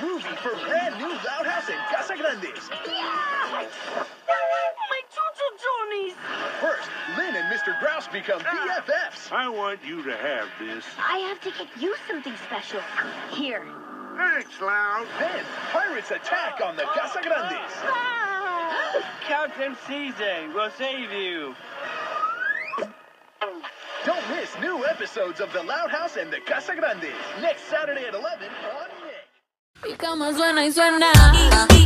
movie for brand new Loud House and Casagrandes. My choo-choo journeys. First, Lynn and Mr. Grouse become ah. BFFs. I want you to have this. I have to get you something special. Here. Thanks, Loud. Then, pirates attack on the Casagrandes. Captain CJ will save you. Don't miss new episodes of The Loud House and the Casagrandes next Saturday at 11 on Nick. Mi cama suena y suena.